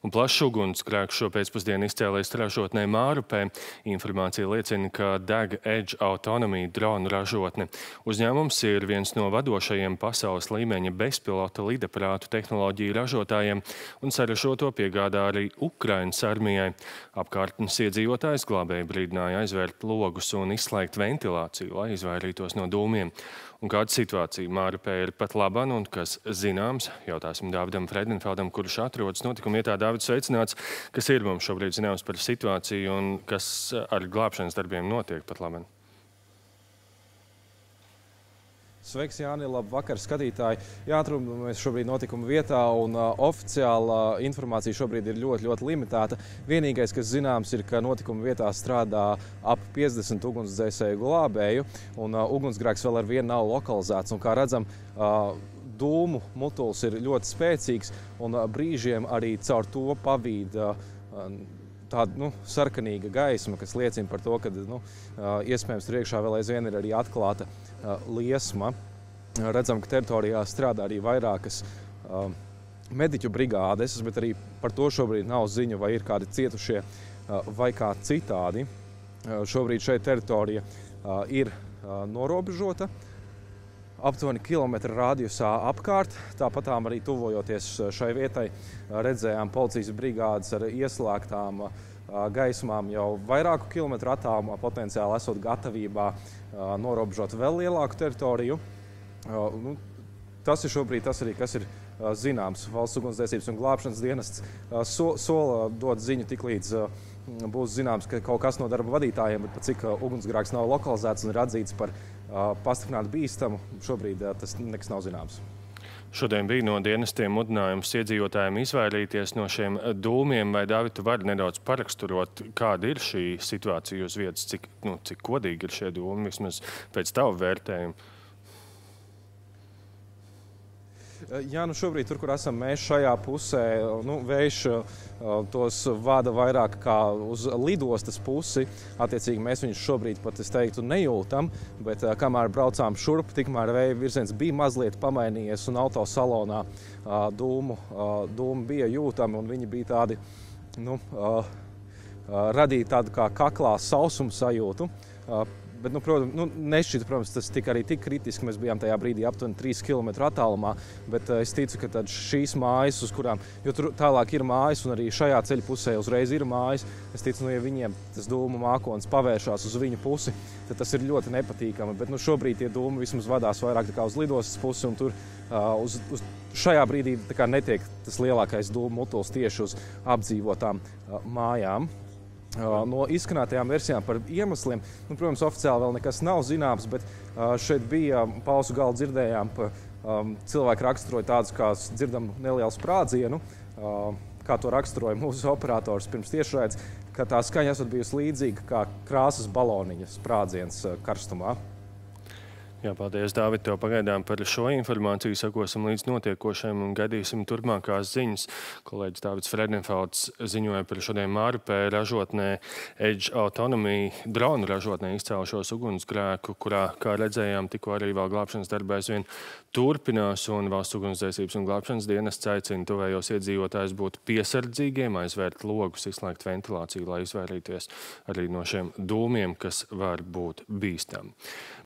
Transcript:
Un plašs ugunsgrēks šo pēcpusdienu izcēlies ražotnē Mārupē. Informācija liecina, ka deg Edge Autonomy dronu ražotne. Uzņēmums ir viens no vadošajiem pasaules līmeņa bezpilota lidaprātu tehnoloģiju ražotājiem un saražoto piegādā arī Ukrainas armijai. Apkārtnes iedzīvotājs glābēji brīdināja aizvērt logus un izslēgt ventilāciju, lai izvairītos no dūmiem. Un kāda situācija Mārupē ir pat laban un kas zināms? Jautāsim Dāvidam Fredenfeldam, kurš atrodas notikuma vietā. Dāvids sveicināts, kas ir mums šobrīd zināms par situāciju un kas ar glābšanas darbiem notiek pat laban? Sveiks, Jāni, labi vakar, skatītāji. Jā, atrodamies šobrīd notikuma vietā, un uh, oficiāla informācija šobrīd ir ļoti, ļoti limitēta. Vienīgais, kas zināms, ir, ka notikuma vietā strādā ap 50 ugunsdzēsēju glābēju, un uh, ugunsgrēks vēl ar vienu nav lokalizēts. Un, kā redzam, uh, dūmu mutuls ir ļoti spēcīgs, un brīžiem arī caur to pavīd tāda nu, sarkanīga gaisma, kas liecina par to, ka nu, iespējams tur iekšā vēl aizvien ir arī atklāta liesma. Redzam, ka teritorijā strādā arī vairākas mediķu brigādes, bet arī par to šobrīd nav ziņu, vai ir kādi cietušie vai kā citādi. Šobrīd šeit teritorija ir norobežota aptuveni kilometra radiusā apkārt. Tāpat arī tuvojoties šai vietai, redzējām policijas brigādes ar ieslēgtām gaismām jau vairāku kilometru attālumā, potenciāli esot gatavībā norobežot vēl lielāku teritoriju. Nu, tas ir šobrīd tas arī, kas ir zināms. Valsts ugunsdzēsības un glābšanas dienests so, sola dot ziņu tik līdz būs zināms, ka kaut kas no darba vadītājiem, bet cik ugunsgrēks nav lokalizēts un ir atzīts par pastiprināti bīstamu, šobrīd tas nekas nav zināms. Šodien bija no dienestiem mudinājums iedzīvotājiem izvairīties no šiem dūmiem. Vai, Dāvid, tu vari nedaudz paraksturot, kāda ir šī situācija uz vietas, cik, nu, cik kodīgi ir šie dūmi, vismaz pēc tavu vērtējumu? Jā, nu šobrīd, tur, kur esam mēs šajā pusē, nu, vējš tos vada vairāk kā uz lidostas pusi. Attiecīgi mēs viņus šobrīd pat, es teiktu, nejūtam, bet kamēr braucām šurp, tikmēr vēja virziens bija mazliet pamainījies un auto salonā dūmu, dūmu bija jūtami un viņi bija tādi, nu, radīja tādu kā kaklā sausumu sajūtu. Bet, nu, protams, nu, nešķita, protams, tas tika arī tik kritiski. Mēs bijām tajā brīdī aptuveni 3 km attālumā. Bet uh, es ticu, ka šīs mājas, uz kurām, jo tur tālāk ir mājas, un arī šajā ceļa pusē uzreiz ir mājas, es ticu, nu, ja viņiem tas dūmu mākslinieks pavēršās uz viņu pusi, tad tas ir ļoti nepatīkami. Bet nu, šobrīd tie dūmi vismaz vadās vairāk uz lidostas pusi, un tur uh, uz, uz šajā brīdī netiek tas lielākais dūmu mutuls tieši uz apdzīvotām uh, mājām. No izskanētajām versijām par iemesliem, nu, protams, oficiāli vēl nekas nav zināms, bet šeit bija pausu galā dzirdējām, ka cilvēki raksturoja tādus, kā dzirdam nelielu sprādzienu, kā to raksturoja mūsu operators pirms tiešraides, ka tā skaņa esot bijusi līdzīga kā krāsas baloniņa sprādziens karstumā. Jā, paldies, Dāvid, tev pagaidām par šo informāciju. Sakosim līdz notiekošajam un gaidīsim turpmākās ziņas. Kolēģis Dāvids Fredenfelds ziņoja par šodien Mārupē ražotnē Edge Autonomy dronu ražotnē izcēlušos ugunsgrēku, kurā, kā redzējām, tikko arī vēl glābšanas darba aizvien turpinās un valsts ugunsdzēsības un glābšanas dienas aicina tuvējos iedzīvotājus būt piesardzīgiem, aizvērt logus, izslēgt ventilāciju, lai izvairīties arī no šiem dūmiem, kas var būt bīstami.